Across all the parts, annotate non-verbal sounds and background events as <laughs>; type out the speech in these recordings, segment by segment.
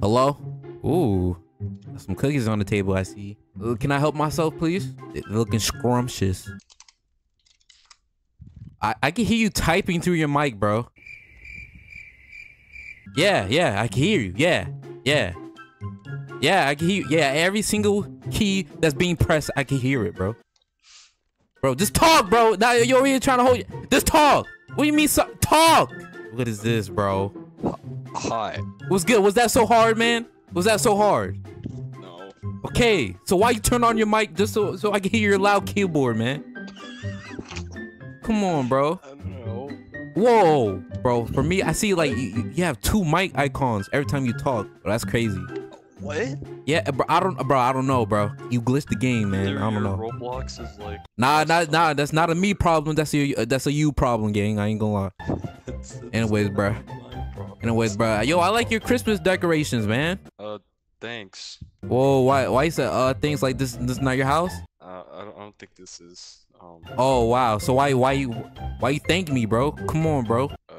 Hello? Ooh. Some cookies on the table, I see. Uh, can I help myself, please? They're looking scrumptious. I, I can hear you typing through your mic, bro. Yeah, yeah, I can hear you. Yeah, yeah. Yeah, I can hear you. Yeah, every single key that's being pressed, I can hear it, bro. Bro, just talk, bro. Now you're over here trying to hold you. Just talk. What do you mean, so talk? What is this, bro? Hi. What's good? Was that so hard, man? Was that so hard? No. Okay, so why you turn on your mic just so so I can hear your loud keyboard, man? Come on, bro. I don't know. Whoa, bro. For me, I see like you, you have two mic icons every time you talk. Bro, that's crazy. What? Yeah, bro. I don't, bro. I don't know, bro. You glitched the game, man. I don't know. Roblox is like. Nah, nah, nah. That's not a me problem. That's a uh, that's a you problem, gang. I ain't gonna lie. <laughs> it's, it's Anyways, like my problem. Anyways, bro. Yo, I like your Christmas decorations, man. Uh, thanks. Whoa, why why you say uh things like this? This not your house? Uh, I don't, I don't think this is. Um. Oh wow. So why why you why you thank me, bro? Come on, bro. Uh.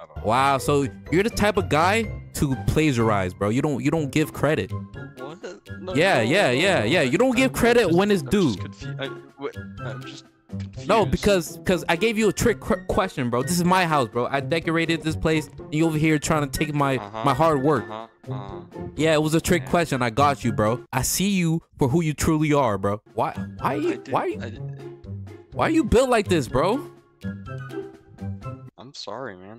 I don't. Wow. So you're the type of guy to plagiarize, bro. You don't you don't give credit. What? No, Yeah, no, yeah, no, yeah, yeah. You don't give I'm credit just- when it's I'm due. just confu- I, wait, I'm just. Confused. No, because because I gave you a trick qu- question, bro. This is my house, bro. I decorated this place. And you over here trying to take my Uh-huh, my hard work. Uh-huh, uh-huh. Yeah, it was a trick Yeah. question. I got you, bro. I see you for who you truly are, bro. Why why I you did- why you I did- why you built like this, bro? I'm sorry, man.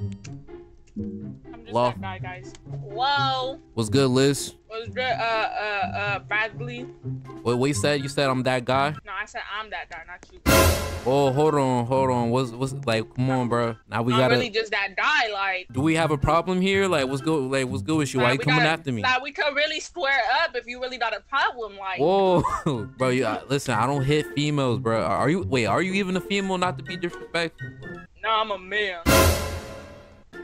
I'm just Law. that guy, guys. Whoa. What's good, Liz? Was good, uh, uh, uh, Bradly? What what you said? You said I'm that guy? No, I said I'm that guy, not you. Oh, hold on, hold on. What's what's like? Come on, bro. Now we I'm gotta. really just that guy, like. Do we have a problem here? Like, what's good? Like, what's good with you? Why like, you coming gotta- after me? Like, we could really square up if you really got a problem, like. Whoa, <laughs> bro. You, uh, listen, I don't hit females, bro. Are you? Wait, are you even a female? Not to be disrespectful. No, I'm a man.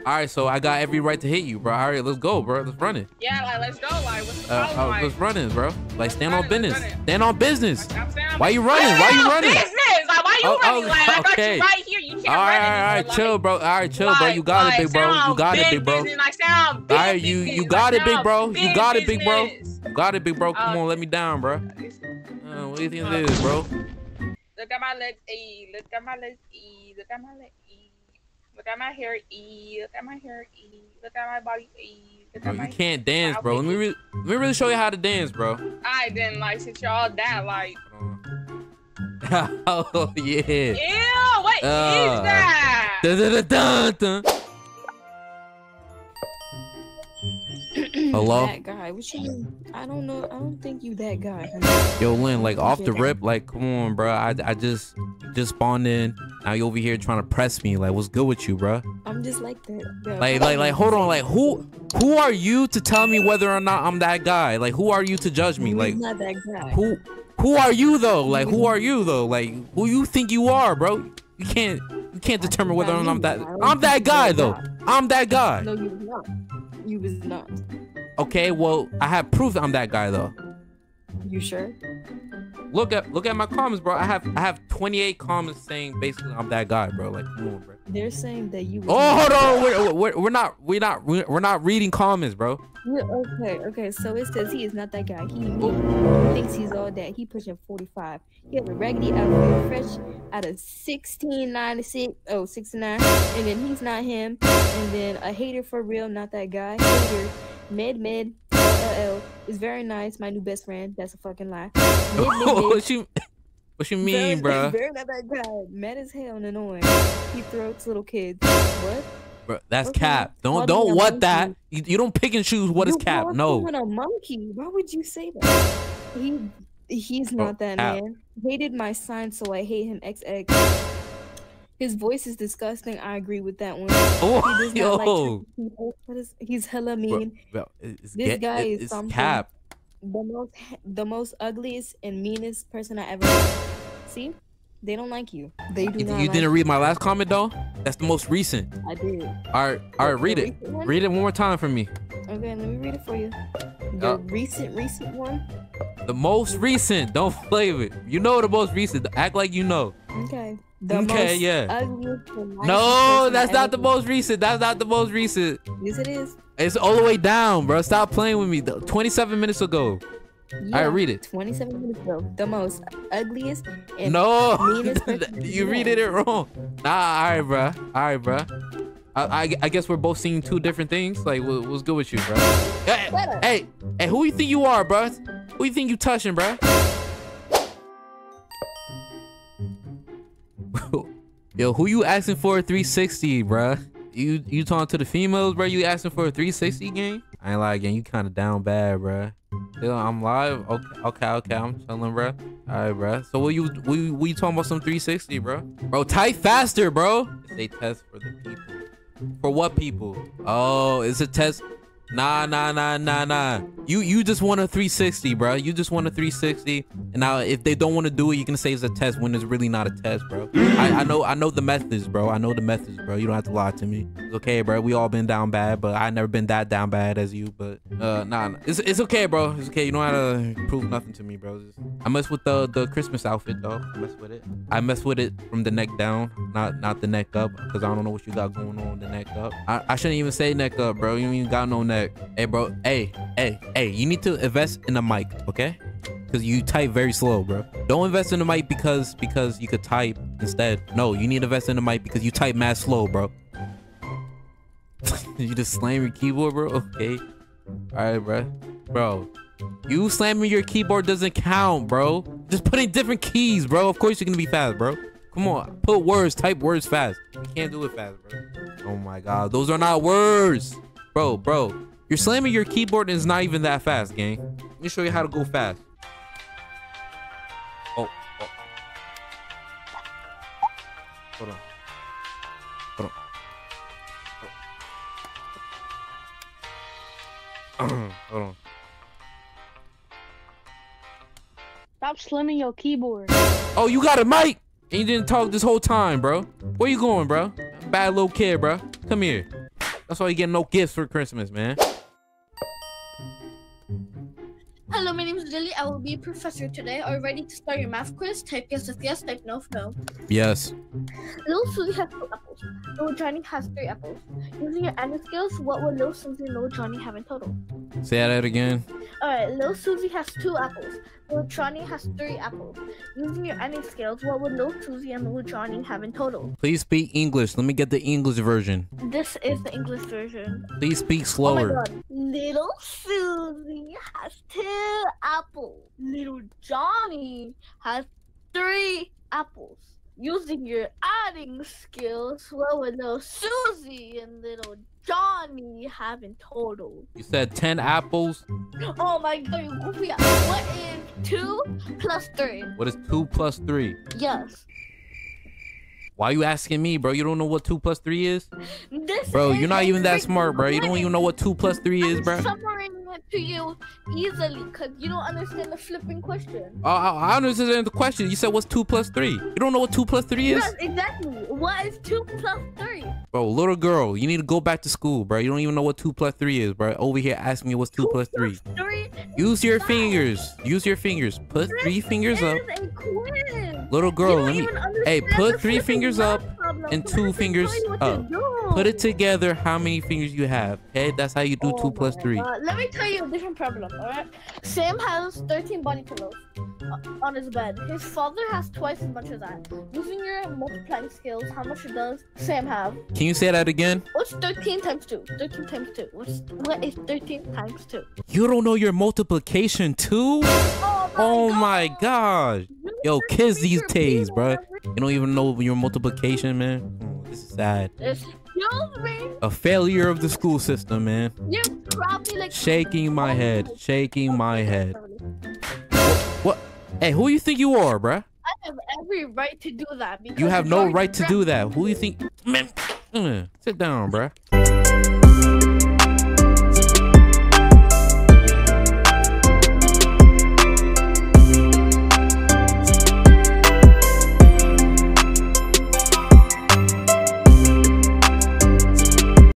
All right, so I got every right to hit you, bro. All right, let's go, bro. Let's run it. Yeah, like, let's go, like, what's the Uh, problem, uh, like? let's run it, bro. Like, stand on run it, let's business. Stand on business. Like, I'm saying I'm- Why you running? Why you running? Business. Like, why you Oh, running? oh, like, I got you right here. You can't All right, run all right, all right. Chill, bro. All right, chill, bro. You got it, big bro. You got it, big bro. Business, like, sound All right, you you got it, big bro. You got it, big bro. You got it, big bro. Come on, let me down, bro. Uh, what do you think this is, bro? Look at my legs, E. Look at my legs, E. Look at my legs, E. Look at my hair, E. Look at my hair, E. Look at my body, E. Bro, you can't dance, bro. Let me re- let me really show you how to dance, bro. I didn't like since y'all that like. <laughs> oh yeah. Ew, what is Uh, that? Dun, dun, dun, dun, dun. <clears throat> Hello? That guy. What you mean? I don't know. I don't think you that guy. Yo, Lynn, like off the rip, like come on, bro. I, I just just spawned in. Now you over here trying to press me. Like, what's good with you, bro? I'm just like that. bro. Like, like, like, hold on. Like, who who are you to tell me whether or not I'm that guy? Like, who are you to judge me? Like, not that guy. who who are you though? Like, who mm-hmm. are you though? Like, who you think you are, bro? You can't you can't determine whether or not I'm that. I'm that guy though. I'm that guy. No, you was not. You was not. Okay, well, I have proof that I'm that guy though. You sure? Look at look at my comments, bro. I have I have 28 comments saying basically I'm that guy, bro. Like, come on, bro. They're saying that you. Oh, hold on. We're, we're, we're not we're not we're not reading comments, bro. Yeah, okay, okay. So it says he is not that guy. He me. thinks he's all that. He pushing 45. He have a raggedy outfit, fresh out of 1696. Oh, 69. And then he's not him. And then a hater for real, not that guy. Hater, mid mid, is very nice. My new best friend. That's a fucking lie. <laughs> What you what you mean, bro? <laughs> very, Very not that guy. Mad as hell and annoying. He throats little kids. What? Bro, that's Okay. cap. Don't Call don't what that. You, you don't pick and choose what is You cap. called No. someone a monkey. Why would you say that? He he's Bro, not that cap. man. Hated my sign, so I hate him. XX. His voice is disgusting. I agree with that one. <laughs> Oh, He does not like yo, people. What is he's hella mean. bro, it's, This get- guy it- is something. cap. The most the most ugliest and meanest person I ever met. See? They don't like you. They do You, not you like didn't read my last comment though. That's the most recent. I did. All right, all right, read it. one? Read it one more time for me. Okay, let me read it for you. The Uh, recent recent one. The most recent. Don't play with. it. You know the most recent. Act like you know. Okay. The Okay, most yeah. ugliest and nicest No, that's not the most recent. That's not the most recent. Yes, it is. It's all the way down, bro. Stop playing with me. The- 27 minutes ago. Yeah, read it. 27 minutes ago. The most ugliest and No, meanest <laughs> you read it wrong. Nah, all right, bro. All right, bro. I, I, I guess we're both seeing two different things. Like, what, what's good with you, bro? Hey, hey, hey, who you think you are, bro? Who you think you touching, bro? <laughs> Yo, who you asking for a 360, bro? You you talking to the females, bro? You asking for a 360 game? I ain't lying. You kind of down bad, bro. I'm live. Okay, okay, okay. I'm chilling, bro. All right, bro. So what you we we talking about some 360, bro? Bro, type faster, bro. It's a test for the people. For what people? Oh, it's a test. Nah, nah, nah, nah, nah. You you just want a 360, bro. You just want a 360. And now if they don't want to do it, you can say it's a test when it's really not a test, bro. I, I know I know the methods, bro. I know the methods, bro. You don't have to lie to me. It's okay, bro. We all been down bad, but I never been that down bad as you. But uh nah, nah. It's it's okay, bro. It's okay. You don't have to prove nothing to me, bro. Just- I mess with the the Christmas outfit though. I mess with it. I mess with it from the neck down, not not the neck up, because I don't know what you got going on the neck up. I, I shouldn't even say neck up, bro. You ain't got no neck. Hey, bro. Hey, hey, hey. You need to invest in a mic, okay? Because you type very slow, bro. Don't invest in the mic because because you could type instead. No, you need to invest in the mic because you type mad slow, bro. <laughs> you just slam your keyboard, bro. Okay. All right, bro. Bro, you slamming your keyboard doesn't count, bro. Just putting different keys, bro. Of course you're gonna be fast, bro. Come on, put words, type words fast. You can't do it fast, bro. Oh my god, those are not words, bro, bro. You're slamming your keyboard and it's not even that fast, gang. Let me show you how to go fast. Oh, oh. Hold on. Hold on. <clears throat> Hold on. Stop slamming your keyboard. Oh, you got a mic? And you didn't talk this whole time, bro. Where you going, bro? Bad little kid, bro. Come here. That's why you get no gifts for Christmas, man. Hello, my name is Lily. I will be a professor today. Are you ready to start your math quiz? Type yes if yes, type no if no. Yes. Little Susie has two apples. Little Johnny has three apples. Using your adding skills, what will Little Susie and Little Johnny have in total? Say that again. Alright, Little Susie has two apples. Little Johnny has three apples. Using your adding skills, what would Little Susie and Little Johnny have in total? Please speak English. Let me get the English version. This is the English version. Please speak Oh slower. god. Little Susie has two apples. Little Johnny has three apples. Using your adding skills, what would little Susie and little Johnny have in total? you said 10 apples. Oh my god. What is two plus three? What is 2 plus 3? Yes. Why are you asking me, bro? You don't know what 2 plus 3 is? This Bro, is you're not even that smart, bro. You don't even know what 2 plus 3 is, bro. It to you easily because you don't understand the flipping question. Oh, I, I understand the question. You said what's 2 plus 3? You don't know what 2 plus 3 is? Yes, exactly. What is two plus three? Bro, little girl, you need to go back to school, bro. You don't even know what 2 plus 3 is, bro. Over here asking me what's 2 plus 3. Three Use your fingers. Use your fingers. Put three fingers up. is a quiz. Little girl, let me. Hey, put three fingers up problem, and two fingers up. Put it together how many fingers you have. Okay, that's how you do Oh two three. God. Let me tell you a different problem, alright? Sam has 13 body pillows on his bed. His father has twice as much as that. Using your multiplying skills, how much does Sam have? Can you say that again? What's 13 times 2? 13 times 2. What's, what is 13 times 2? You don't know your multiplication too? Oh my Oh god! my god. Yo, kids these days, bro. You don't even know your multiplication, man. Oh, this is sad. Me? A failure of the school system, man. You're probably like Shaking my head. Shaking my head. What? Hey, who you think you are, bruh? I have every right to do that. Because You have no right to do that. Who you think? Man, mm, sit down, bruh.